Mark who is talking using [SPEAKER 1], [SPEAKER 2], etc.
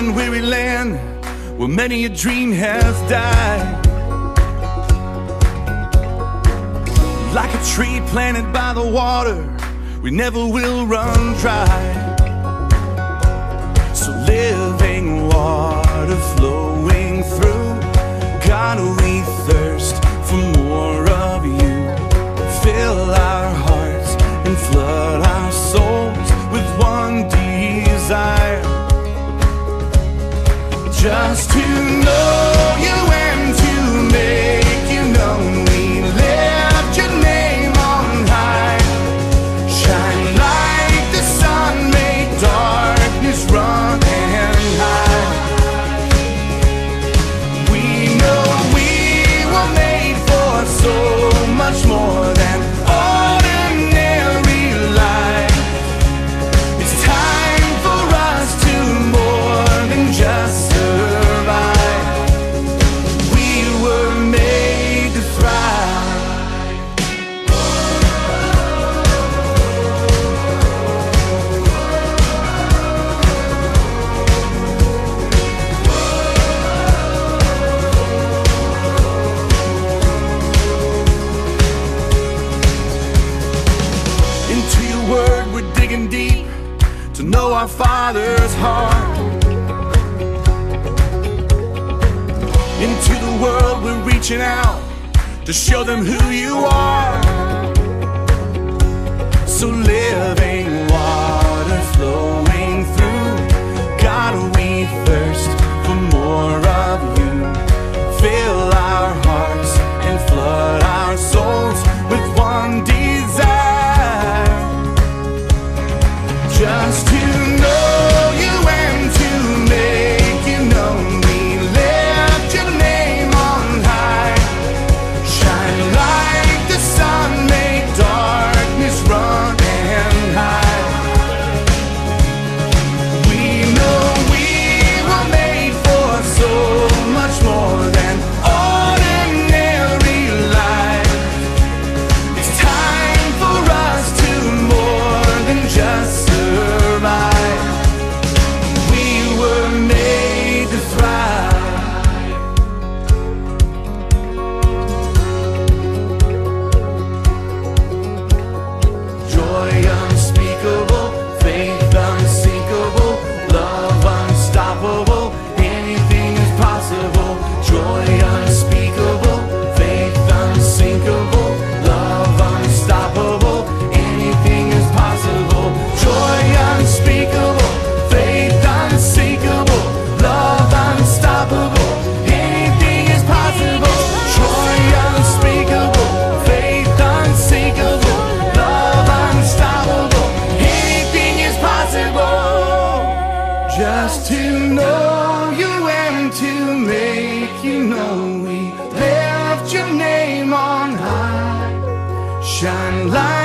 [SPEAKER 1] and weary land where many a dream has died. Like a tree planted by the water, we never will run dry. So living water flowing through, God we thirst. just to know you. to know our Father's heart. Into the world, we're reaching out to show them who you are. Just to know you and to make you know we lift your name on high. Shine light.